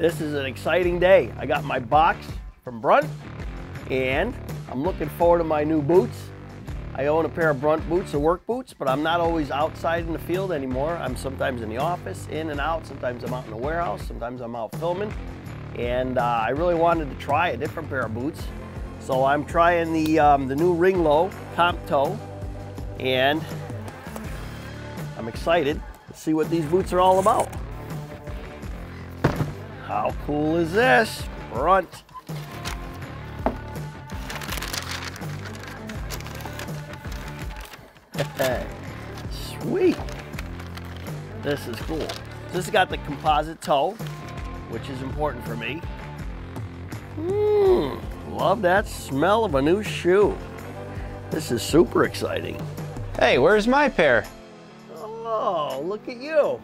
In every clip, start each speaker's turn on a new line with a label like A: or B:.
A: This is an exciting day. I got my box from Brunt and I'm looking forward to my new boots. I own a pair of Brunt boots, the work boots, but I'm not always outside in the field anymore. I'm sometimes in the office, in and out. Sometimes I'm out in the warehouse. Sometimes I'm out filming. And uh, I really wanted to try a different pair of boots. So I'm trying the, um, the new Ryng Low Comp Toe. And I'm excited to see what these boots are all about. How cool is this? Brunt. Sweet. This is cool. This has got the composite toe, which is important for me. Mmm, love that smell of a new shoe. This is super exciting.
B: Hey, where's my pair?
A: Oh, look at you.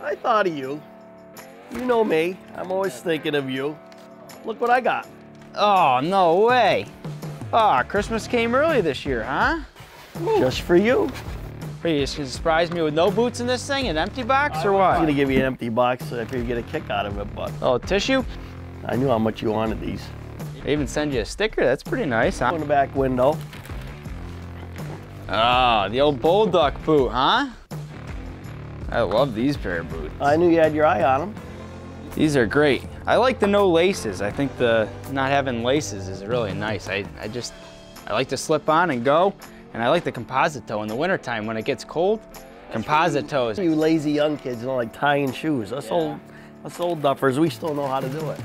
A: I thought of you. You know me, I'm always thinking of you. Look what I got.
B: Oh, no way. Ah, oh, Christmas came early this year, huh?
A: Just for you.
B: Are you just gonna surprise me with no boots in this thing, an empty box, or
A: what?
B: I'm
A: gonna give you an empty box so if you get a kick out of it, but.
B: Oh, tissue?
A: I knew how much you wanted these.
B: They even send you a sticker, that's pretty nice, huh?
A: On the back window.
B: Ah, oh, the old Bolduc boot, huh? I love these pair of boots.
A: I knew you had your eye on them.
B: These are great. I like the no laces. I think the not having laces is really nice. I, I just, I like to slip on and go. And I like the composite toe in the wintertime when it gets cold. Composite toes.
A: You lazy young kids don't like tying shoes. Us, yeah. old, us old duffers, we still know how to do it.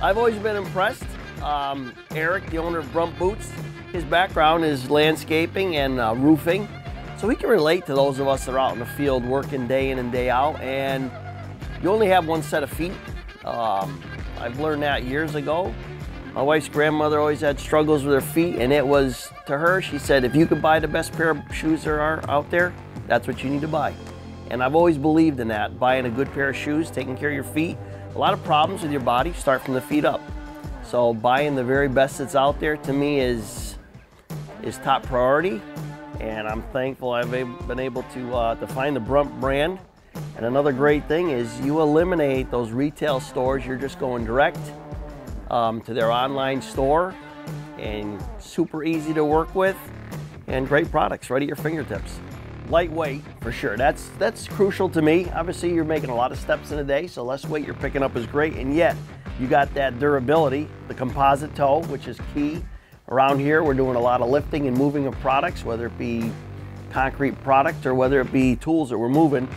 A: I've always been impressed. Um, Eric, the owner of Brunt Boots, his background is landscaping and uh, roofing. So he can relate to those of us that are out in the field working day in and day out. And you only have one set of feet. Um, I've learned that years ago. My wife's grandmother always had struggles with her feet, and it was to her, she said, if you could buy the best pair of shoes there are out there, that's what you need to buy. And I've always believed in that, buying a good pair of shoes, taking care of your feet. A lot of problems with your body start from the feet up. So buying the very best that's out there to me is, is top priority. And I'm thankful I've been able to, uh, to find the Brunt brand. And another great thing is you eliminate those retail stores. You're just going direct um, to their online store and super easy to work with and great products right at your fingertips. Lightweight for sure, that's, that's crucial to me. Obviously you're making a lot of steps in a day, so less weight you're picking up is great and yet you got that durability, the composite toe, which is key. Around here we're doing a lot of lifting and moving of products, whether it be concrete product or whether it be tools that we're moving.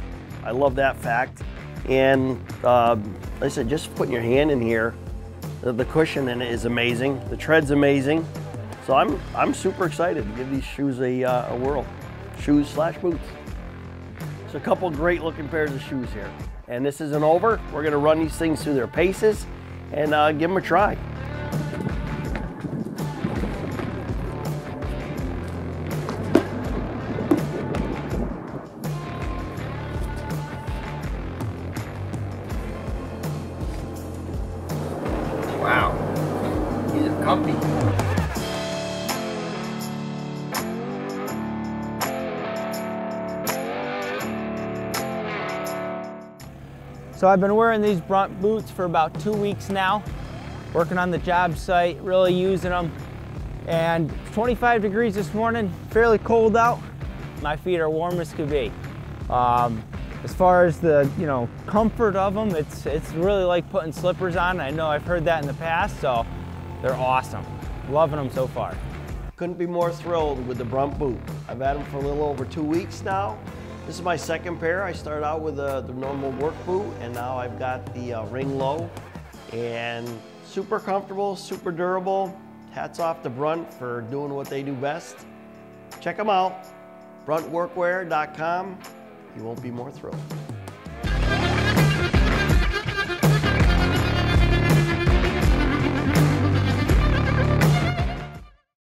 A: I love that fact. And uh, like I said, just putting your hand in here the, the cushion in it is amazing. The tread's amazing. So I'm, I'm super excited to give these shoes a, uh, a whirl. Shoes slash boots. So a couple great looking pairs of shoes here. And this isn't over. We're gonna run these things through their paces and uh, give them a try.
B: So I've been wearing these Brunt boots for about two weeks now, working on the job site, really using them. And 25 degrees this morning, fairly cold out. My feet are warm as could be. Um, as far as the you know comfort of them, it's it's really like putting slippers on. I know I've heard that in the past, so they're awesome. Loving them so far.
A: Couldn't be more thrilled with the Brunt boot. I've had them for a little over two weeks now. This is my second pair. I started out with uh, the normal work boot and now I've got the uh, Ryng Low and super comfortable, super durable. Hats off to Brunt for doing what they do best. Check them out, bruntworkwear.com. You won't be more thrilled.